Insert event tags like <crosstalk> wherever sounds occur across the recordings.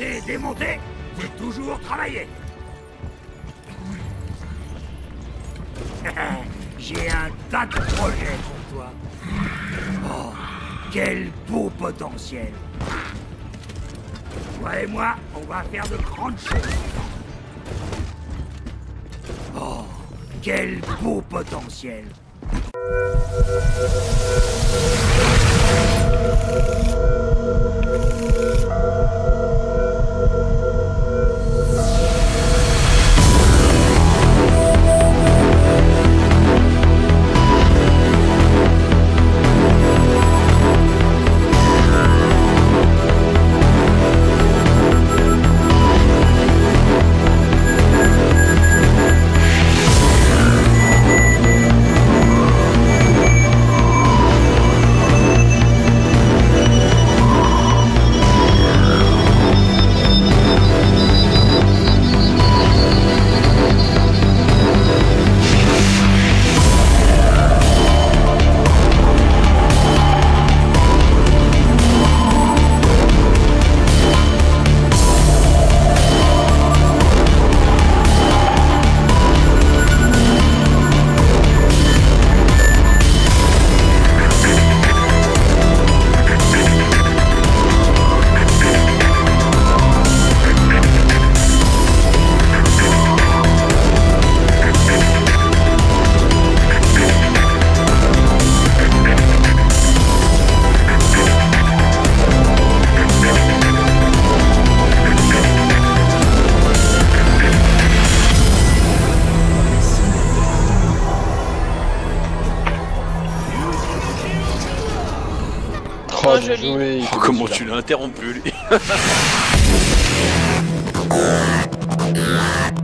et démonté, j'ai toujours travaillé. <laughs> j'ai un tas de projets pour toi. Oh, quel beau potentiel. Toi et moi, on va faire de grandes choses. Oh, quel beau potentiel. Oh, joli. Joey, Oh, comment tu l'as interrompu lui <laughs>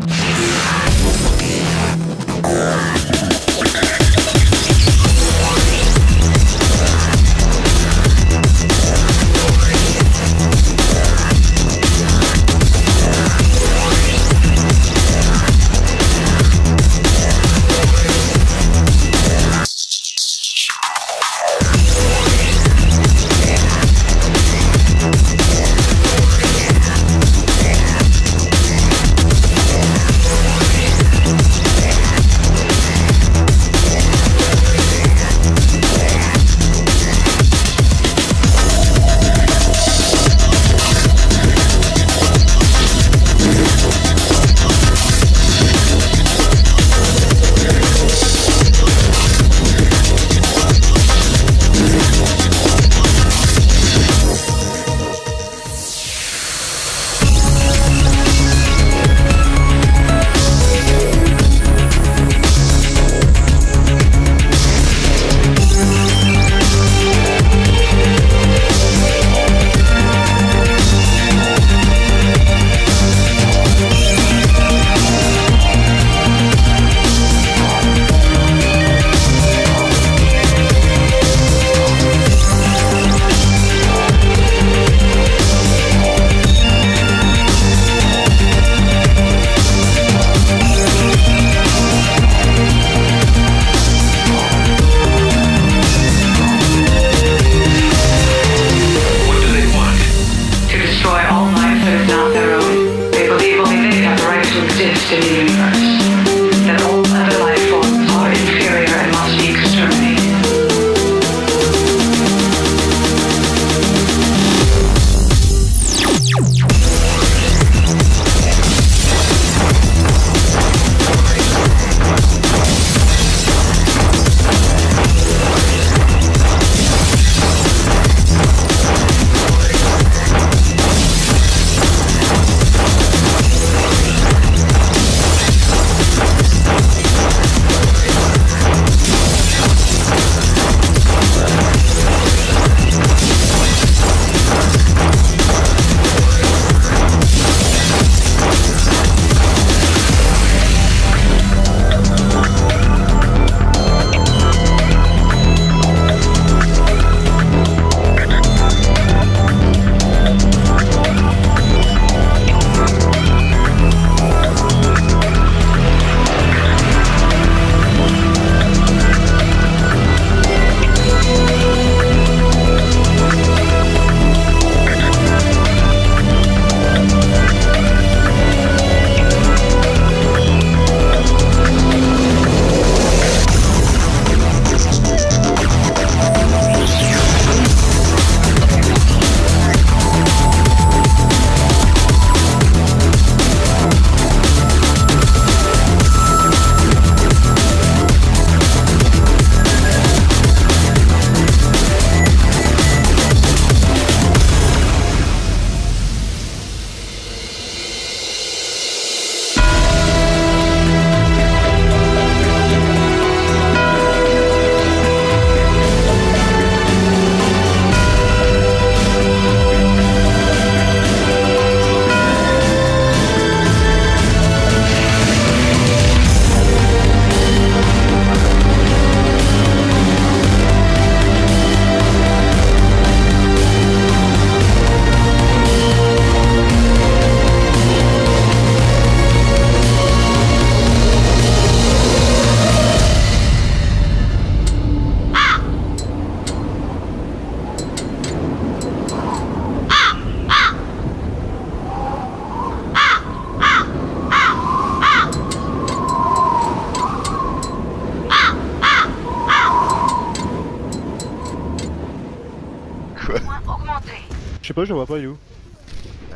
pas, je vois pas, il est où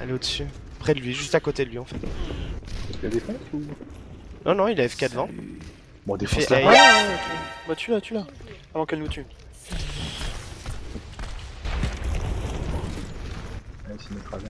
Elle est au-dessus. Près de lui, juste à côté de lui en fait. Il a défense ou Non, non, il a FK devant. Bon, Il défense fait là. A. Ouais, ouais, ouais, ok. Bah, tu l'as, tu l'as. Avant qu'elle nous tue. Ouais.